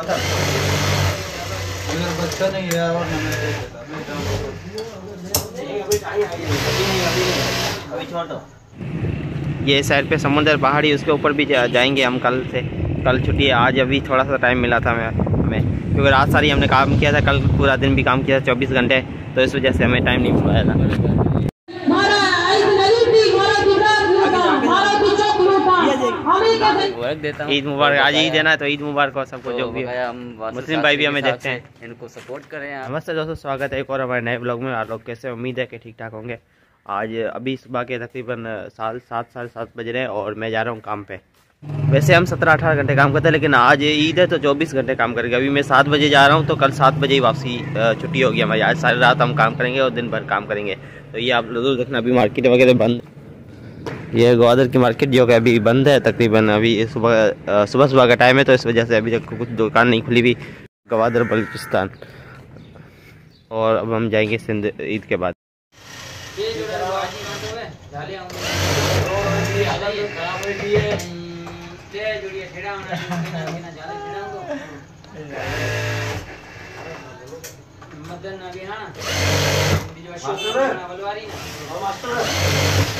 अगर बच्चा नहीं है और मैंने दे देता मैं ये साइड पे समुंदर पहाड़ी उसके ऊपर भी जा, जाएँगे हम कल से। कल छुट्टी है आज अभी थोड़ा सा टाइम मिला था हमें। क्योंकि रात सारी हमने काम किया था कल पूरा दिन भी काम किया था चौबीस घंटे तो इस वजह से हमें टाइम नहीं मिल पाया था ईद मुबारक आज ईद है ना तो ईद मुबारक हो सबको जो तो भी हम वासु मुस्लिम भाई भी हमें देखते हैं। इनको सपोर्ट करें नमस्ते दोस्तों स्वागत है एक और हमारे नए ब्लॉग में। आप लोग कैसे उम्मीद है कि ठीक ठाक होंगे। आज अभी सुबह के तकरीबन साल सात साढ़े सात बज रहे हैं और मैं जा रहा हूँ काम पे। वैसे हम सत्रह अठारह घंटे काम करते हैं लेकिन आज ईद है तो चौबीस घंटे काम करेंगे। अभी मैं सात बजे जा रहा हूँ तो कल सात बजे ही वापसी छुट्टी होगी हमारी। आज सारी रात हम काम करेंगे और दिन भर काम करेंगे। तो ये आप लोग देखना अभी मार्केट वगैरह बंद ये ग्वादर की मार्केट जो कि अभी बंद है, तकरीबन अभी सुबह सुबह सुबह का टाइम है तो इस वजह से अभी तक कुछ दुकान नहीं खुली हुई, ग्वादर बलूचिस्तान और अब हम जाएँगे सिंध, ईद के बाद।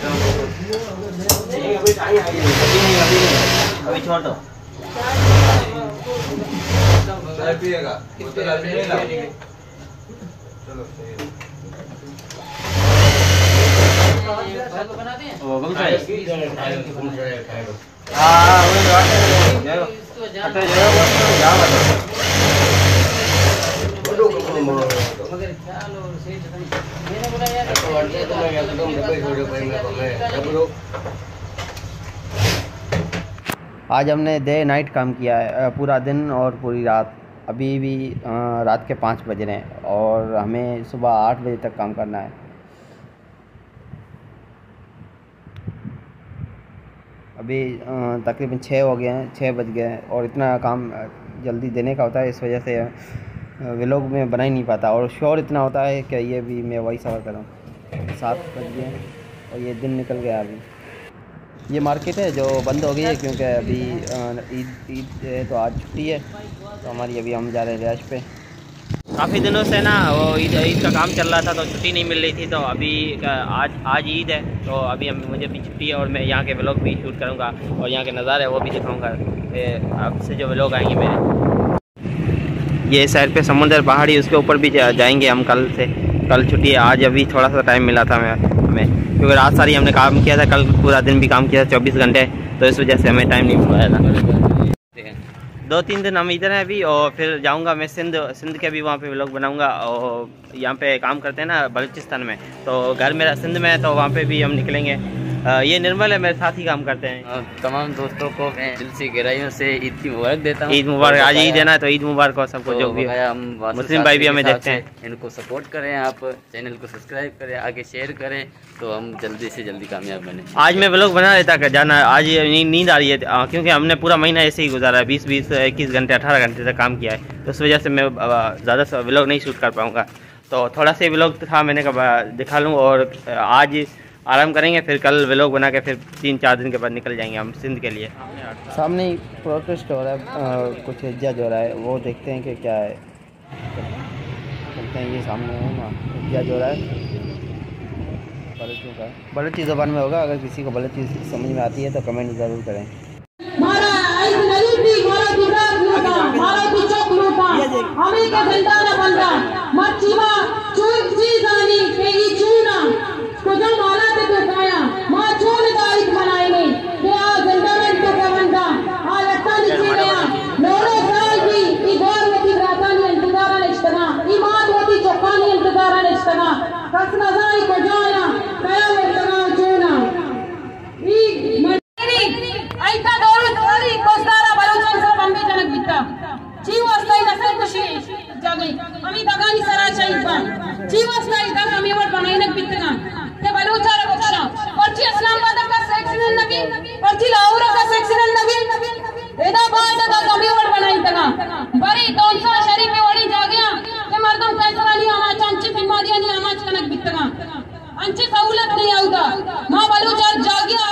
अभी सबको कसम से फ़र्क है। जो तो मेरा नहीं है अगर बच्चा नहीं है और मैंने दे देता मैं जाऊँगा अभी छोड़ दो चाय पिएगा बोतल अभी नहीं लाओ चलो सही है। आज हमने डे नाइट काम किया है पूरा दिन और पूरी रात। अभी भी रात के पाँच बज रहे हैं और हमें सुबह आठ बजे तक काम करना है। अभी तकरीबन छः हो गए हैं छः बज गए हैं और इतना काम जल्दी देने का होता है, इस वजह से व्लॉग में बना ही नहीं पाता और शोर इतना होता है कि ये भी मैं वही सफ़र कर। सात बज गए और ये दिन निकल गया अभी। ये मार्केट है जो बंद हो गई है क्योंकि अभी ईद ईद तो आज छुट्टी है तो हमारी अभी हम जा रहे हैं रिहाज पे। काफ़ी दिनों से ना वो ईद ईद का काम चल रहा था तो छुट्टी नहीं मिल रही थी तो अभी आज आज ईद है तो अभी हम, मुझे भी छुट्टी है और मैं यहाँ के व्लॉग भी शूट करूँगा और यहाँ के नज़ारे वो भी दिखाऊँगा। आपसे जो व्लॉग आएँगे मेरे। ये साइड पे समुंदर पहाड़ी, उसके ऊपर भी जाएँगे हम कल से। कल छुट्टी है, आज अभी थोड़ा सा टाइम मिला था मैं, हमें। क्योंकि रात सारी हमने काम किया था, कल पूरा दिन भी काम किया था, चौबीस घंटे तो इस वजह से हमें टाइम नहीं मिल पाया था। दो तीन दिन हम इधर हैं अभी, और फिर जाऊँगा मैं सिंध सिंध के भी वहाँ पे व्लॉग बनाऊँगा, और यहाँ पे काम करते हैं ना, बलूचिस्तान में। तो घर मेरा सिंध में है तो वहाँ पे भी हम निकलेंगे। ये निर्मल है मेरे साथ ही काम करते हैं। तमाम दोस्तों को मैं दिल से गहराइयों से ईद की मुबारक देता हूँ। ईद मुबारक आज ईद है ना तो ईद मुबारक हो सबको तो जो भी हम मुस्लिम भाई भी हमें देखते हैं इनको सपोर्ट करें आप चैनल को सब्सक्राइब करें आगे शेयर करें तो हम जल्दी से जल्दी कामयाब बने। आज मैं ब्लॉग बना लेता कि जाना आज नींद आ रही है क्योंकि हमने पूरा महीना ऐसे ही गुजारा है बीस बीस इक्कीस घंटे अठारह घंटे तक काम किया है। तो उस वजह से मैं ज़्यादा सा व्लॉग नहीं शूट कर पाऊँगा। तो थोड़ा सा ब्लॉग था मैंने कहा दिखा लूँ और आज आराम करेंगे फिर कल व्लॉग बना के फिर तीन चार दिन के बाद निकल जाएँगे हम सिंध के लिए। सामने ही प्रोटेस्ट हो रहा है आ, कुछ जज हो रहा है वो देखते हैं कि क्या है। देखते हैं ये सामने है ना जज हो रहा है। बलोचियों का बलोची ज़बान में होगा अगर किसी को बलोची समझ में आती है तो कमेंट ज़रूर करें। हमें का बनता ಬರೀ ದೋನ್ಸಾ ಶರೀಫಿ ಹೊಡಿ ಜಾಗ ಮರ್ದಂ ಕೈಸರಲ್ಲಿ शकता आमची सवलत नाही आहोत महाबालूच्या जागिया